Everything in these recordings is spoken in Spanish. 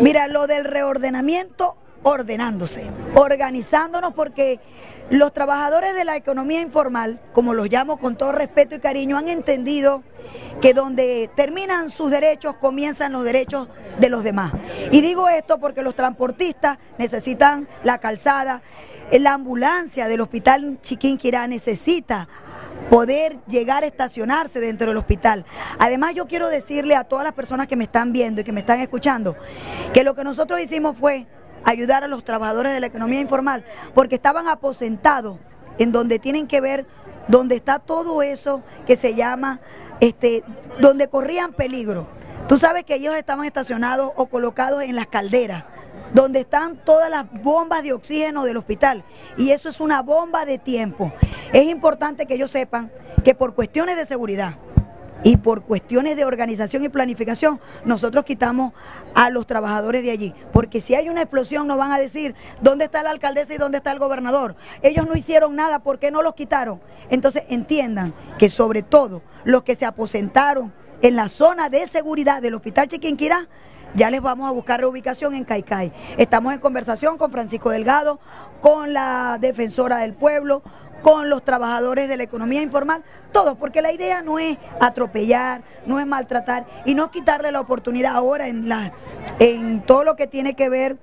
Mira, lo del reordenamiento, ordenándose, organizándonos porque los trabajadores de la economía informal, como los llamo con todo respeto y cariño, han entendido que donde terminan sus derechos comienzan los derechos de los demás. Y digo esto porque los transportistas necesitan la calzada, la ambulancia del hospital Chiquinquirá necesita poder llegar a estacionarse dentro del hospital. Además, yo quiero decirle a todas las personas que me están viendo y que me están escuchando que lo que nosotros hicimos fue ayudar a los trabajadores de la economía informal porque estaban aposentados en donde tienen que ver donde está todo eso que se llama este donde corrían peligro. Tú sabes que ellos estaban estacionados o colocados en las calderas donde están todas las bombas de oxígeno del hospital. Y eso es una bomba de tiempo. Es importante que ellos sepan que por cuestiones de seguridad y por cuestiones de organización y planificación, nosotros quitamos a los trabajadores de allí. Porque si hay una explosión, nos van a decir dónde está la alcaldesa y dónde está el gobernador. Ellos no hicieron nada, ¿por qué no los quitaron? Entonces entiendan que sobre todo los que se aposentaron en la zona de seguridad del Hospital Chiquinquirá, ya les vamos a buscar reubicación en Caicay. Estamos en conversación con Francisco Delgado, con la defensora del pueblo, con los trabajadores de la economía informal, todos, porque la idea no es atropellar, no es maltratar y no quitarle la oportunidad ahora en, la, en todo lo que tiene que ver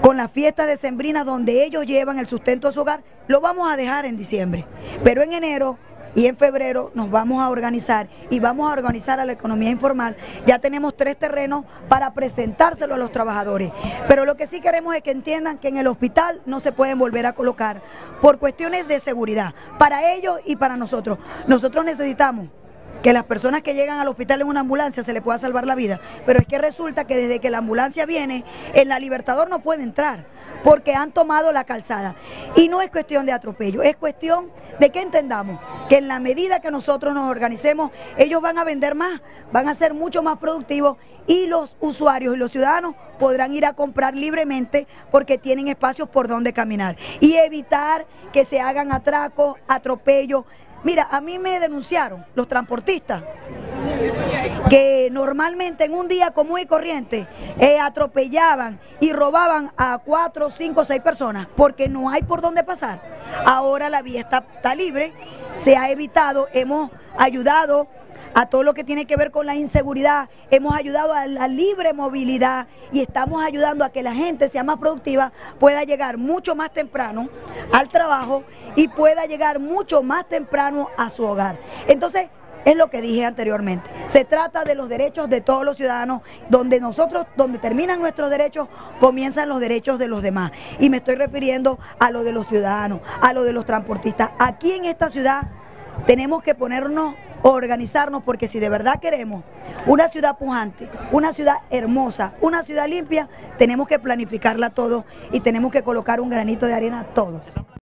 con las fiestas decembrinas donde ellos llevan el sustento a su hogar, lo vamos a dejar en diciembre. Pero en enero y en febrero nos vamos a organizar y vamos a organizar a la economía informal. Ya tenemos tres terrenos para presentárselo a los trabajadores. Pero lo que sí queremos es que entiendan que en el hospital no se pueden volver a colocar por cuestiones de seguridad, para ellos y para nosotros. Nosotros necesitamos que las personas que llegan al hospital en una ambulancia se les pueda salvar la vida, pero es que resulta que desde que la ambulancia viene, en la Libertador no puede entrar porque han tomado la calzada. Y no es cuestión de atropello, es cuestión de que entendamos que en la medida que nosotros nos organicemos, ellos van a vender más, van a ser mucho más productivos y los usuarios y los ciudadanos podrán ir a comprar libremente porque tienen espacios por donde caminar y evitar que se hagan atracos, atropellos. Mira, a mí me denunciaron los transportistas que normalmente en un día común y corriente eh, atropellaban y robaban a cuatro, cinco, seis personas porque no hay por dónde pasar. Ahora la vía está, está libre, se ha evitado, hemos ayudado a todo lo que tiene que ver con la inseguridad, hemos ayudado a la libre movilidad y estamos ayudando a que la gente sea más productiva, pueda llegar mucho más temprano al trabajo y pueda llegar mucho más temprano a su hogar. Entonces, es lo que dije anteriormente. Se trata de los derechos de todos los ciudadanos, donde nosotros, donde terminan nuestros derechos, comienzan los derechos de los demás. Y me estoy refiriendo a lo de los ciudadanos, a lo de los transportistas. Aquí en esta ciudad tenemos que ponernos organizarnos porque si de verdad queremos una ciudad pujante, una ciudad hermosa, una ciudad limpia, tenemos que planificarla todo y tenemos que colocar un granito de arena todos.